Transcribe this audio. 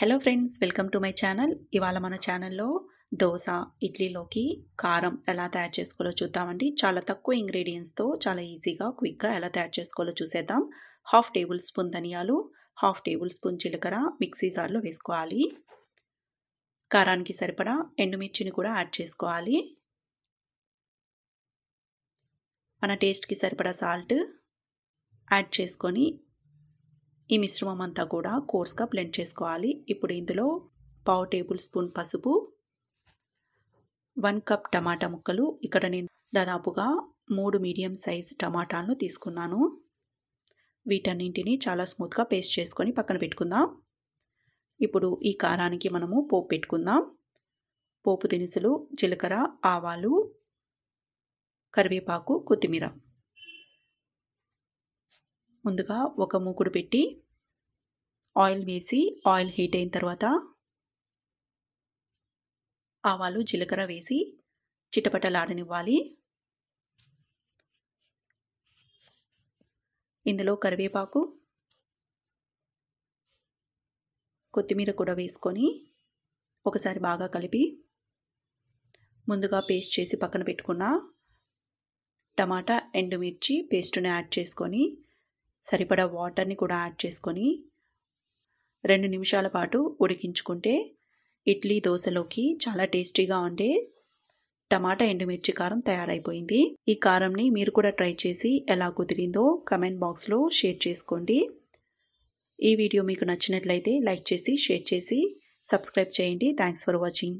Hello friends welcome to my channel ఇవాళ మన ఛానల్లో దోశ ఇడ్లీలోకి కారం ఎలా తయారు చేసుకోవాలో చూద్దామండి. చాలా తక్కువ ఇంగ్రీడియంట్స్తో చాలా ఈజీగా క్విక్గా ఎలా తయారు చేసుకోవాలో చూసేద్దాం. హాఫ్ టేబుల్ స్పూన్ ధనియాలు హాఫ్ టేబుల్ స్పూన్ జీలకర్ర మిక్సీ జార్లో వేసుకోవాలి. కారానికి సరిపడా ఎండుమిర్చిని కూడా యాడ్ చేసుకోవాలి. మన టేస్ట్కి సరిపడా సాల్ట్ యాడ్ చేసుకొని ఈ మిశ్రమం అంతా కూడా కోర్స్గా బ్లెండ్ చేసుకోవాలి. ఇప్పుడు ఇందులో పావు టేబుల్ స్పూన్ పసుపు వన్ కప్ టమాటా ముక్కలు. ఇక్కడ నేను దాదాపుగా మూడు మీడియం సైజ్ టమాటాలను తీసుకున్నాను. వీటన్నింటిని చాలా స్మూత్గా పేస్ట్ చేసుకొని పక్కన పెట్టుకుందాం. ఇప్పుడు ఈ కారానికి మనము పోపు పెట్టుకుందాం. పోపు దినుసులు జీలకర్ర ఆవాలు కరివేపాకు కొత్తిమీర. ముందుగా ఒక మూకుడు పెట్టి ఆయిల్ వేసి ఆయిల్ హీట్ అయిన తర్వాత ఆవాలు జీలకర్ర వేసి చిటపటలాడనివ్వాలి. ఇందులో కరివేపాకు కొత్తిమీర కూడా వేసుకొని ఒకసారి బాగా కలిపి ముందుగా పేస్ట్ చేసి పక్కన పెట్టుకున్న టమాటా ఎండుమిర్చి పేస్ట్ని యాడ్ చేసుకొని సరిపడా వాటర్ని కూడా యాడ్ చేసుకొని రెండు నిమిషాల పాటు ఉడికించుకుంటే ఇడ్లీ దోశలోకి చాలా టేస్టీగా ఉండే టమాటా ఎండుమిర్చి కారం తయారైపోయింది. ఈ కారంని మీరు కూడా ట్రై చేసి ఎలా కుదిరిందో కమెంట్ బాక్స్లో షేర్ చేసుకోండి. ఈ వీడియో మీకు నచ్చినట్లయితే లైక్ చేసి షేర్ చేసి సబ్స్క్రైబ్ చేయండి. Thanks for watching.